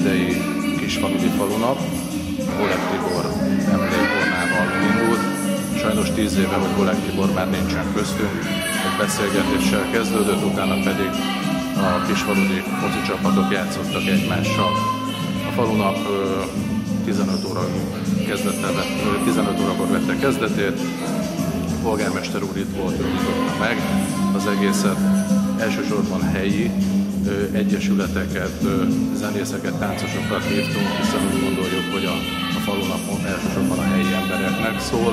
idei kisfaludi falunap, Oleg Tibor emlékornával indult. Sajnos tíz éve, hogy Oleg Tibor már nincsen köztünk, egy beszélgetéssel kezdődött, utána pedig a kisfaludi foci csapatok játszottak egymással. A falunap 15 óra kezdette, 15 órakor vette kezdetét, a polgármester úr itt volt, ő meg az egészet. Elsősorban helyi egyesületeket, zenészeket, táncosokat hívtunk, hiszen úgy gondoljuk, hogy a, a falunapon elsősorban a helyi embereknek szól.